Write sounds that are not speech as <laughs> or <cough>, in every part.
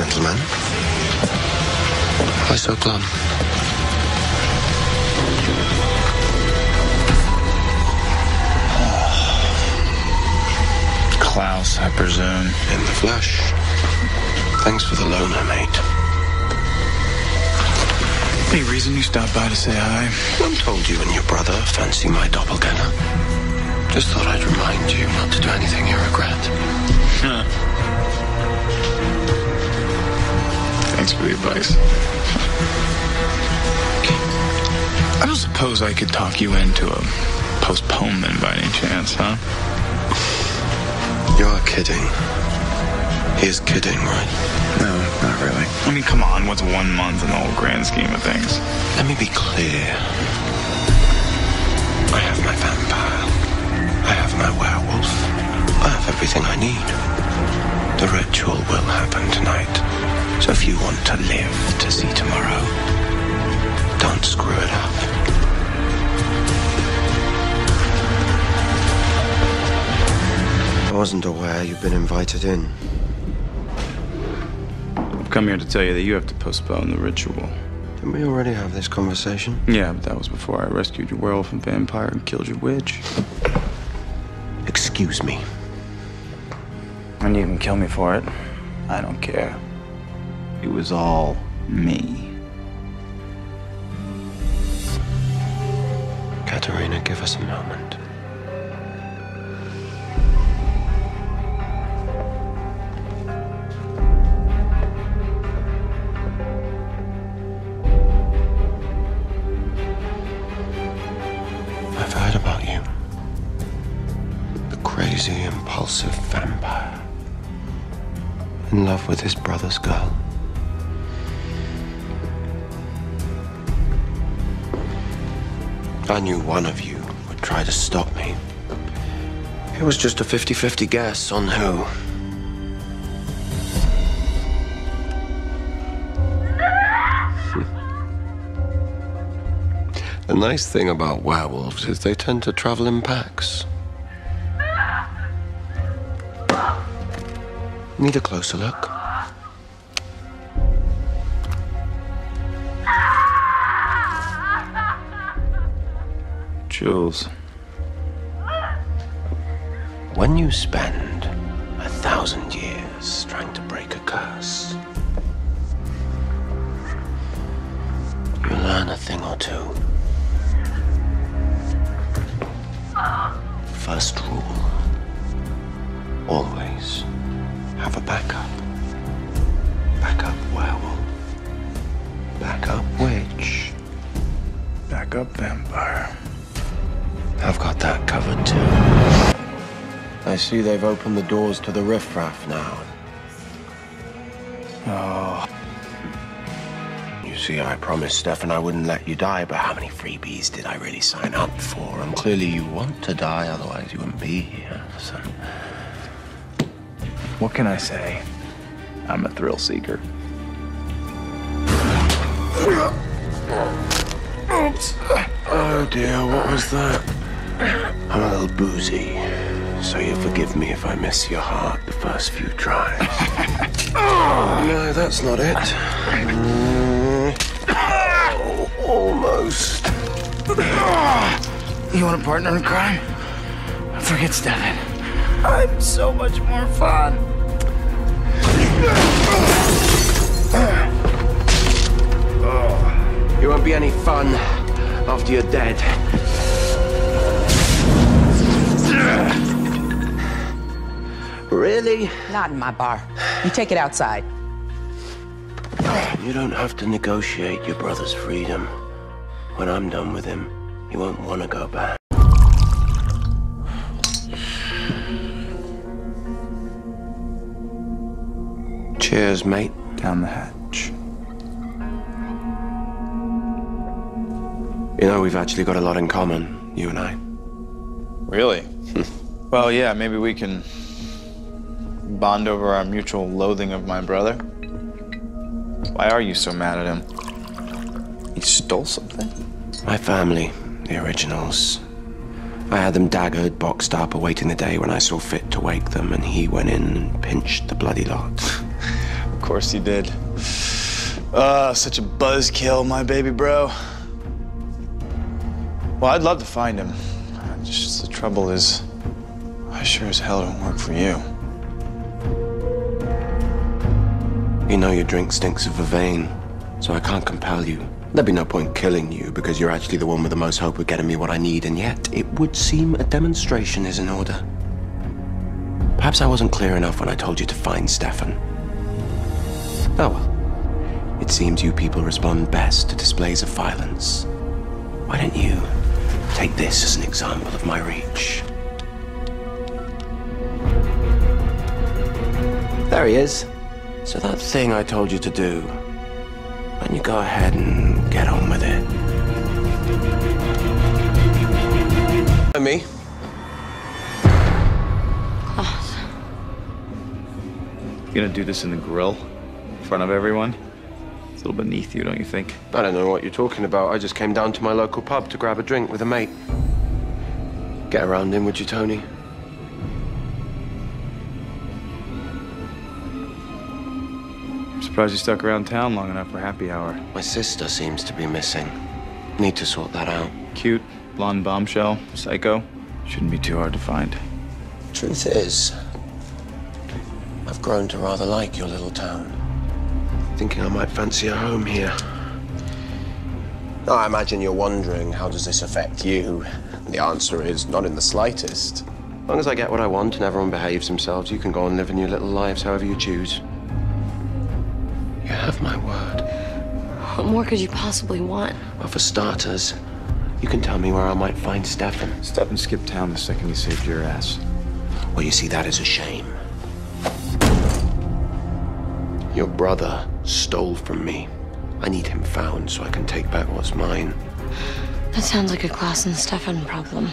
Gentlemen, why so glum? Klaus, I presume. In the flesh. Thanks for the loaner, mate. Any reason you stopped by to say hi? Who told you and your brother fancy my doppelganger? Just thought I'd remind you not to do anything you regret. Huh. Thanks for the advice. I don't suppose I could talk you into a postponement by any chance, huh? You're kidding. He's kidding, right? No, not really. I mean, come on, what's one month in the whole grand scheme of things? Let me be clear. I have my vampire. I have my werewolf. I have everything I need. The ritual will happen tonight. So if you want to live to see tomorrow, don't screw it up. I wasn't aware you'd been invited in. I've come here to tell you that you have to postpone the ritual. Didn't we already have this conversation? Yeah, but that was before I rescued your werewolf and vampire and killed your witch. Excuse me. And you can kill me for it. I don't care. It was all me. Katerina, give us a moment. I've heard about you. The crazy, impulsive vampire. In love with his brother's girl. I knew one of you would try to stop me. It was just a 50 50 guess on who. <laughs> The nice thing about werewolves is they tend to travel in packs. Need a closer look? Jules. When you spend a thousand years trying to break a curse, you learn a thing or two. First rule always have a backup. Backup werewolf. Backup witch. Back up, vampire. I've got that covered too. I see they've opened the doors to the riffraff now. Oh, You see, I promised Stefan I wouldn't let you die, but how many freebies did I really sign up for? And clearly you want to die, otherwise you wouldn't be here. So what can I say? I'm a thrill seeker. Oops. Oh dear, what was that? I'm a little boozy, so you'll forgive me if I miss your heart the first few tries. <laughs> no, that's not it. Mm. <laughs> Oh, almost. You want a partner in crime? Forget Stefan. I'm so much more fun. You won't be any fun after you're dead. Really? Not in my bar. You take it outside. You don't have to negotiate your brother's freedom. When I'm done with him, he won't want to go back. Cheers, mate. Down the hatch. You know, we've actually got a lot in common, you and I. Really? <laughs> well, yeah, maybe we can bond over our mutual loathing of my brother. Why are you so mad at him? He stole something? My family, the originals. I had them daggered, boxed up, awaiting the day when I saw fit to wake them, and he went in and pinched the bloody lot. Of course he did. Uh, such a buzzkill, my baby bro. Well, I'd love to find him. Just the trouble is, I sure as hell don't work for you. You know your drink stinks of vervain, so I can't compel you. There'd be no point killing you because you're actually the one with the most hope of getting me what I need, and yet it would seem a demonstration is in order. Perhaps I wasn't clear enough when I told you to find Stefan. Oh well. It seems you people respond best to displays of violence. Why don't you take this as an example of my reach? There he is. So that thing I told you to do, why don't you go ahead and get on with it? Me? You gonna do this in the grill? In front of everyone? It's a little beneath you, don't you think? I don't know what you're talking about. I just came down to my local pub to grab a drink with a mate. Get around in, would you, Tony? Surprised you stuck around town long enough for happy hour. My sister seems to be missing. Need to sort that out. Cute, blonde bombshell, psycho. Shouldn't be too hard to find. Truth is, I've grown to rather like your little town. Thinking I might fancy a home here. I imagine you're wondering, how does this affect you? The answer is not in the slightest. As long as I get what I want and everyone behaves themselves, you can go on living your little lives however you choose. You have my word. What more could you possibly want? Well, for starters, you can tell me where I might find Stefan. Stefan skipped town the second you saved your ass. Well, you see, that is a shame. Your brother stole from me. I need him found so I can take back what's mine. That sounds like a Klaus and Stefan problem.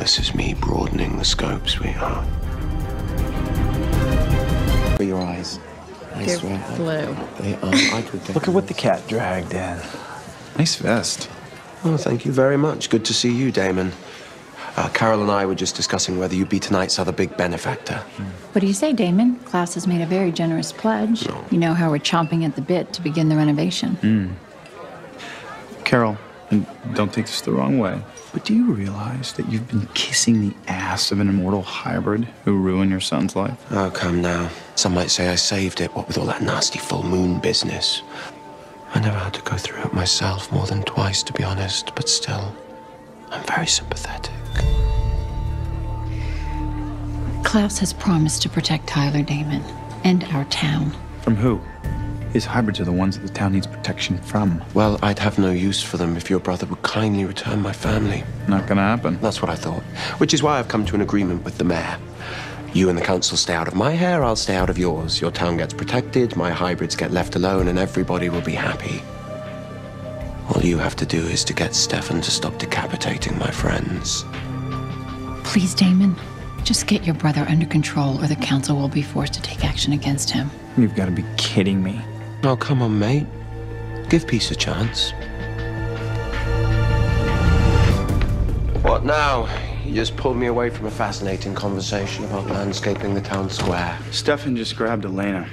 This is me broadening the scope, sweetheart. For your eyes. I They're swear. blue. They are. I could <laughs> Look at what the cat dragged in. Nice vest. Oh, thank you very much. Good to see you, Damon. Uh, Carol and I were just discussing whether you'd be tonight's other big benefactor. What do you say, Damon? Klaus has made a very generous pledge. You know how we're chomping at the bit to begin the renovation. Carol, and don't take this the wrong way, but do you realize that you've been kissing the ass of an immortal hybrid who ruined your son's life? Oh, come now. Some might say I saved it, what with all that nasty full moon business. I never had to go through it myself more than twice, to be honest, but still, I'm very sympathetic. Klaus has promised to protect Tyler Damon and our town. From who? His hybrids are the ones that the town needs protection from. Well, I'd have no use for them if your brother would kindly return my family. Not gonna happen. That's what I thought. Which is why I've come to an agreement with the mayor. You and the council stay out of my hair, I'll stay out of yours. Your town gets protected, my hybrids get left alone, and everybody will be happy. All you have to do is to get Stefan to stop decapitating my friends. Please, Damon, just get your brother under control or the council will be forced to take action against him. You've got to be kidding me. Oh, come on, mate. Give peace a chance. What now? You just pulled me away from a fascinating conversation about landscaping the town square. Stefan just grabbed Elena.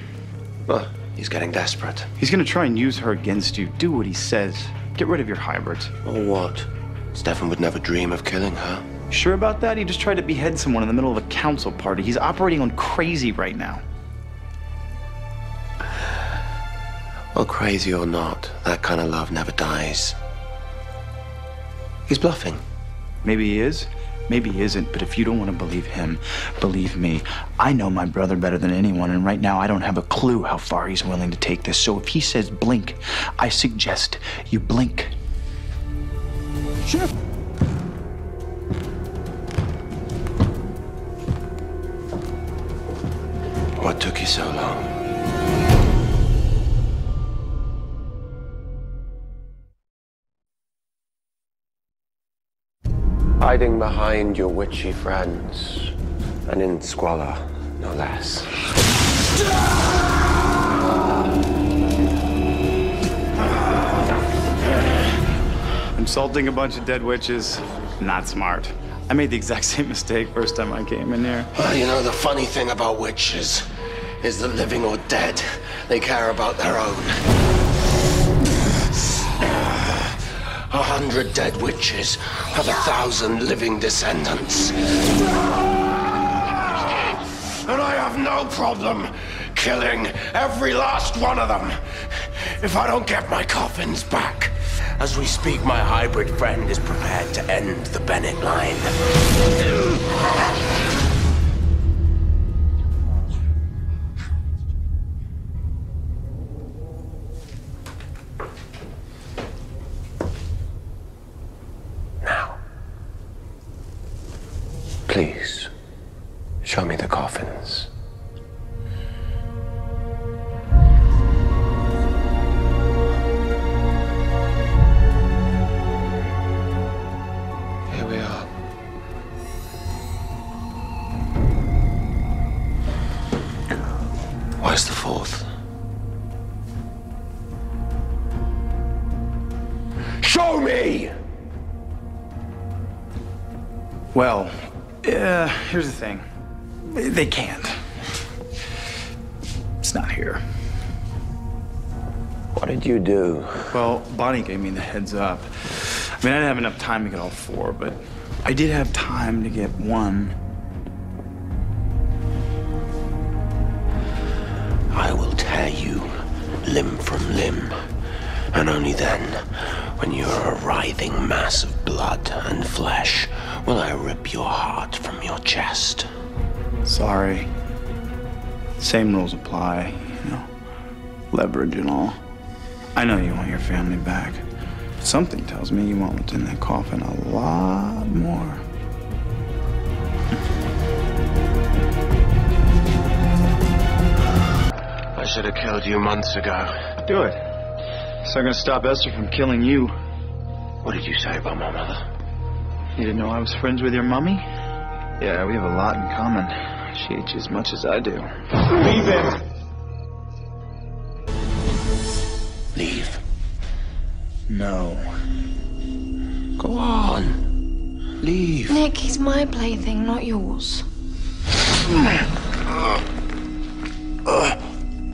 Well, he's getting desperate. He's gonna try and use her against you. Do what he says. Get rid of your hybrids. Or what? Stefan would never dream of killing her. Sure about that? He just tried to behead someone in the middle of a council party. He's operating on crazy right now. Well, crazy or not, that kind of love never dies. He's bluffing. Maybe he is, maybe he isn't, but if you don't want to believe him, believe me. I know my brother better than anyone, and right now I don't have a clue how far he's willing to take this. So if he says blink, I suggest you blink. What took you so long? Hiding behind your witchy friends, and in squalor, no less. Insulting a bunch of dead witches, not smart. I made the exact <laughs> same mistake first time I came in here. Well, you know, the funny thing about witches is that living or dead, they care about their own. A hundred dead witches have a thousand living descendants. And I have no problem killing every last one of them if I don't get my coffins back. As we speak, my hybrid friend is prepared to end the Bennett line. Well, uh, here's the thing. They can't. It's not here. What did you do? Well, Bonnie gave me the heads up. I mean, I didn't have enough time to get all four, but I did have time to get one. I will tear you limb from limb. And only then, when you're a writhing mass of blood and flesh, will I rip your heart from your chest. Sorry. Same rules apply, you know, leverage and all. I know you want your family back. Something tells me you want what's in that coffin a lot more. I should have killed you months ago. Do it. It's I'm gonna stop Esther from killing you. What did you say about my mother? You didn't know I was friends with your mummy? Yeah, we have a lot in common. She hates you as much as I do. Leave it! Leave. No. Go on. Leave. Nik, he's my plaything, not yours.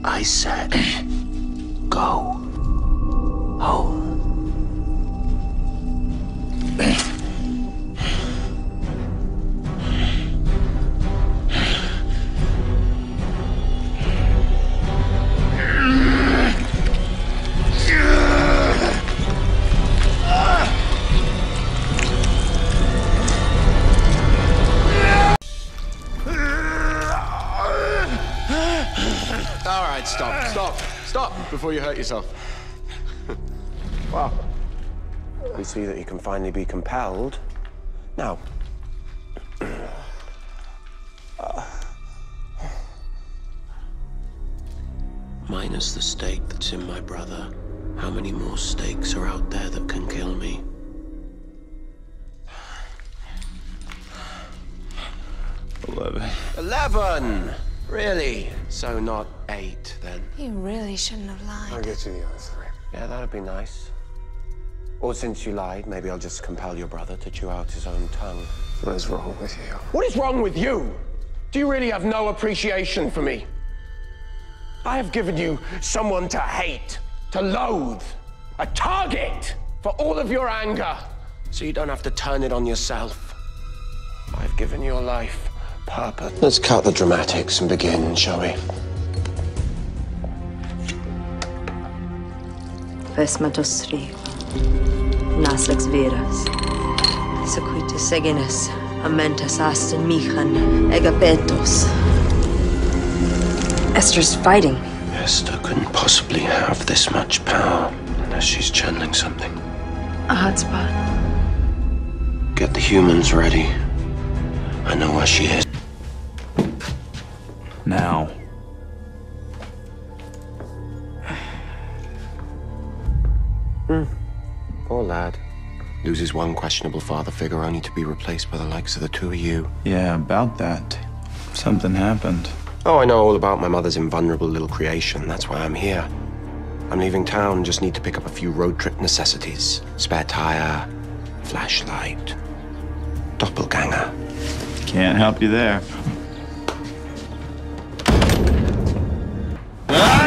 I said, go before you hurt yourself. <laughs> wow. we see that you can finally be compelled. Now, <sighs> minus the stake that's in my brother, how many more stakes are out there that can kill me? <sighs> Eleven. Eleven! Really? So not eight, then? You really shouldn't have lied. I'll get you the other three. Yeah, that'd be nice. Or since you lied, maybe I'll just compel your brother to chew out his own tongue. What is wrong with you? What is wrong with you? Do you really have no appreciation for me? I have given you someone to hate, to loathe, a target for all of your anger. So you don't have to turn it on yourself. I've given your life purpose. Let's cut the dramatics and begin, shall we? Vesmatos tri. Naslix veras. Sequitus egenes. Amentas asten michan. Egapetos. Esther's fighting. Esther couldn't possibly have this much power unless she's channeling something. A hotspot. Get the humans ready. I know where she is. Now. Hmm. Poor lad. Loses one questionable father figure only to be replaced by the likes of the two of you. Yeah, about that. Something happened. Oh, I know all about my mother's invulnerable little creation. That's why I'm here. I'm leaving town, just need to pick up a few road trip necessities. Spare tire, flashlight, Doppelganger. Can't help you there. Ah,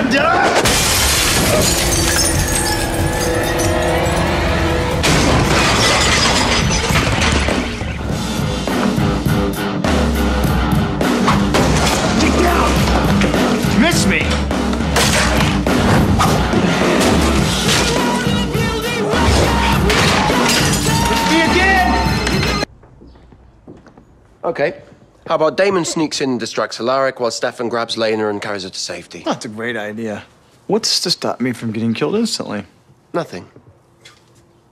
Miss me! Me again! Okay. How about Damon sneaks in and distracts Alaric while Stefan grabs Lena and carries her to safety? That's a great idea. What's to stop me from getting killed instantly? Nothing.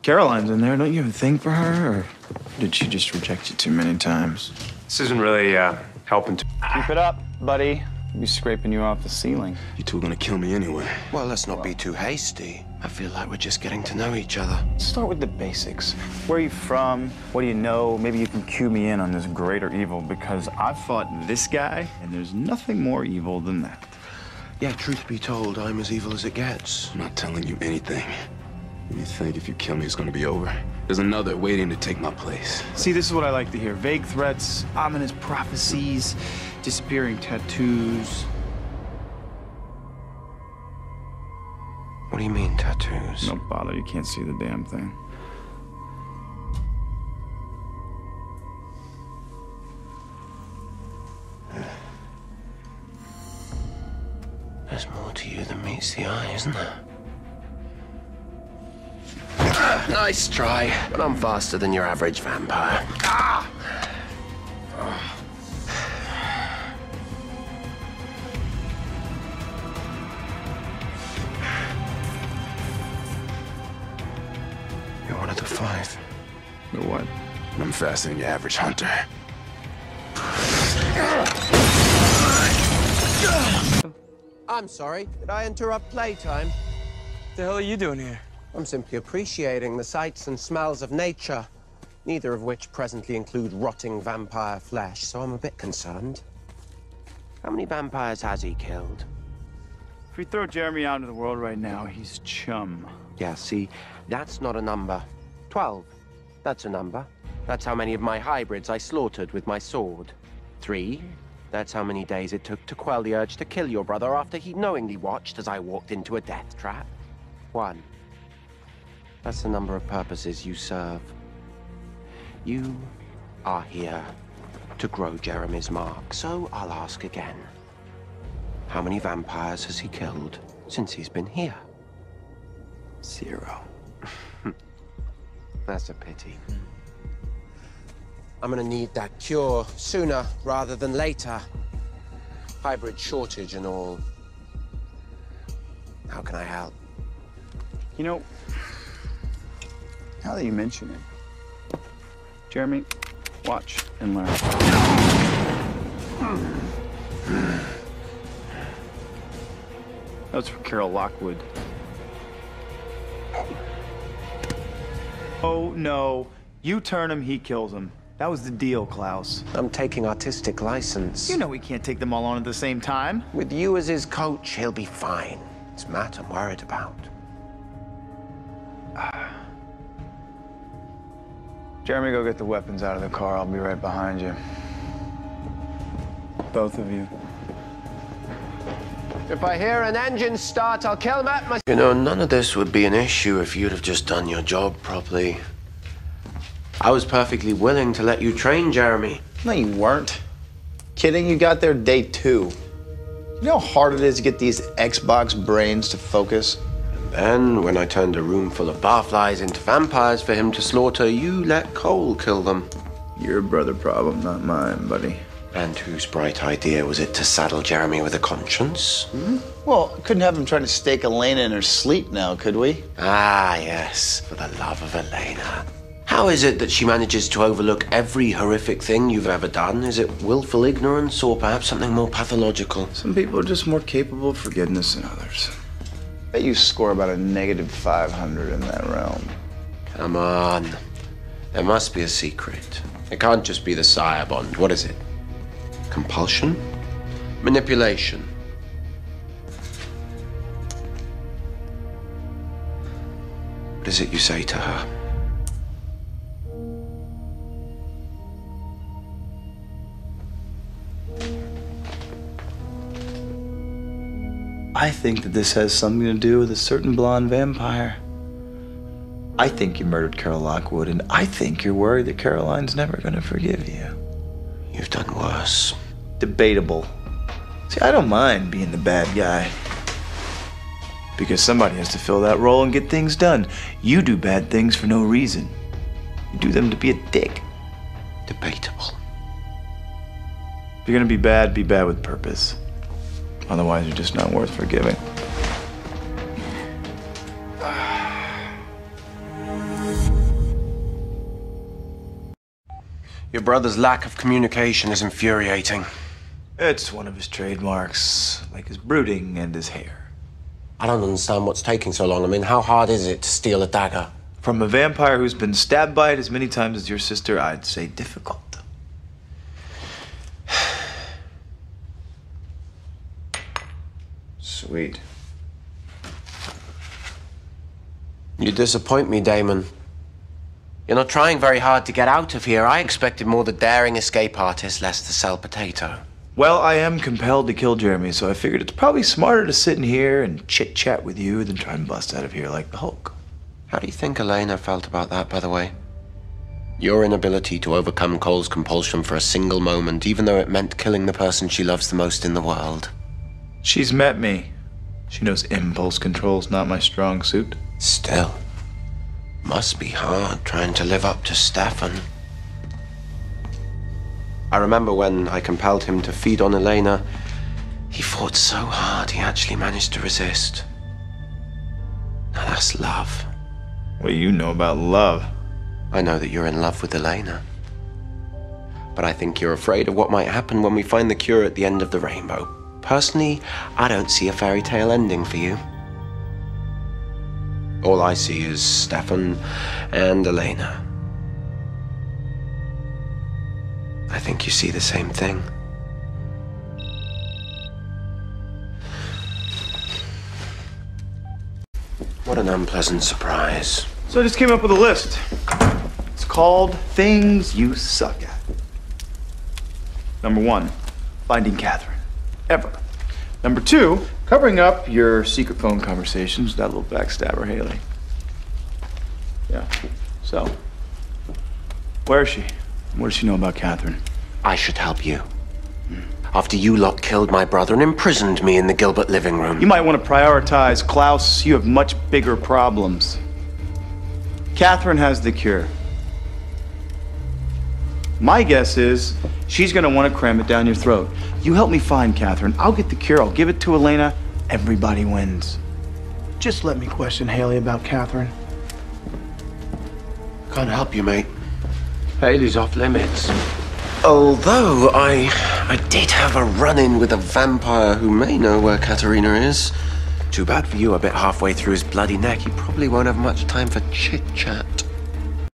Caroline's in there. Don't you have a thing for her? Or did she just reject you too many times? This isn't really uh, helping. To- Keep it up, buddy. I'll be scraping you off the ceiling. You two are gonna kill me anyway. Well, let's not be too hasty. I feel like we're just getting to know each other. Let's start with the basics. Where are you from? What do you know? Maybe you can cue me in on this greater evil because I've fought this guy, and there's nothing more evil than that. Yeah, truth be told, I'm as evil as it gets. I'm not telling you anything. You think if you kill me, it's gonna be over? There's another waiting to take my place. See, this is what I like to hear vague threats, ominous prophecies, disappearing tattoos. What do you mean, tattoos? Don't bother, you can't see the damn thing. There's more to you than meets the eye, isn't there? Nice try, but I'm faster than your average vampire. You're one of the five. The what? I'm faster than your average hunter. I'm sorry. Did I interrupt playtime? What the hell are you doing here? I'm simply appreciating the sights and smells of nature, neither of which presently include rotting vampire flesh, so I'm a bit concerned. How many vampires has he killed? If we throw Jeremy out into the world right now, he's chum. Yeah, see, that's not a number. Twelve. That's a number. That's how many of my hybrids I slaughtered with my sword. Three. That's how many days it took to quell the urge to kill your brother after he knowingly watched as I walked into a death trap. One. That's the number of purposes you serve. You are here to grow Jeremy's mark, so I'll ask again. How many vampires has he killed since he's been here? Zero. <laughs> That's a pity. I'm gonna need that cure sooner rather than later. Hybrid shortage and all. How can I help? You know, now that you mention it, Jeremy, watch and learn. That's for Carol Lockwood. Oh no, you turn him, he kills him. That was the deal, Klaus. I'm taking artistic license. You know we can't take them all on at the same time. With you as his coach, he'll be fine. It's Matt I'm worried about. Jeremy, go get the weapons out of the car. I'll be right behind you. Both of you. If I hear an engine start, I'll kill Matt myself. You know, none of this would be an issue if you'd have just done your job properly. I was perfectly willing to let you train Jeremy. No, you weren't. Kidding? You got there day two. You know how hard it is to get these Xbox brains to focus? Then, when I turned a room full of barflies into vampires for him to slaughter, you let Kol kill them. Your brother problem, not mine, buddy. And whose bright idea was it to saddle Jeremy with a conscience? Hmm? Well, couldn't have him trying to stake Elena in her sleep now, could we? Ah, yes, for the love of Elena. How is it that she manages to overlook every horrific thing you've ever done? Is it willful ignorance or perhaps something more pathological? Some people are just more capable of forgiveness than others. Bet you score about a negative 500 in that realm. Come on. There must be a secret. It can't just be the sire bond. What is it? Compulsion? Manipulation? What is it you say to her? I think that this has something to do with a certain blonde vampire. I think you murdered Carol Lockwood, and I think you're worried that Caroline's never gonna forgive you. You've done worse. Debatable. See, I don't mind being the bad guy. Because somebody has to fill that role and get things done. You do bad things for no reason. You do them to be a dick. Debatable. If you're gonna be bad, be bad with purpose. Otherwise, you're just not worth forgiving. Your brother's lack of communication is infuriating. It's one of his trademarks, like his brooding and his hair. I don't understand what's taking so long. I mean, how hard is it to steal a dagger? From a vampire who's been stabbed by it as many times as your sister, I'd say difficult. Sweet. You disappoint me, Damon. You're not trying very hard to get out of here. I expected more the daring escape artist, less the sell potato. Well, I am compelled to kill Jeremy, so I figured it's probably smarter to sit in here and chit chat with you than try and bust out of here like the Hulk. How do you think Elena felt about that, by the way? Your inability to overcome Kol's compulsion for a single moment, even though it meant killing the person she loves the most in the world. She's met me. She knows impulse control's not my strong suit. Still, must be hard trying to live up to Stefan. I remember when I compelled him to feed on Elena. He fought so hard he actually managed to resist. Now that's love. What do you know about love? I know that you're in love with Elena. But I think you're afraid of what might happen when we find the cure at the end of the rainbow. Personally, I don't see a fairy tale ending for you. All I see is Stefan and Elena. I think you see the same thing. What an unpleasant surprise. So I just came up with a list. It's called Things You Suck At. Number one, finding Katherine. Ever. Number two, covering up your secret phone conversations with that little backstabber, Hayley. Yeah. So, where is she? What does she know about Katherine? I should help you. After you lot killed my brother and imprisoned me in the Gilbert living room. You might want to prioritize. Klaus, you have much bigger problems. Katherine has the cure. My guess is she's going to want to cram it down your throat. You help me find Katherine. I'll get the cure. I'll give it to Elena. Everybody wins. Just let me question Hayley about Katherine. Can't help you, mate. Hayley's off limits. Although I I did have a run-in with a vampire who may know where Katerina is. Too bad for you, a bit halfway through his bloody neck. He probably won't have much time for chit-chat.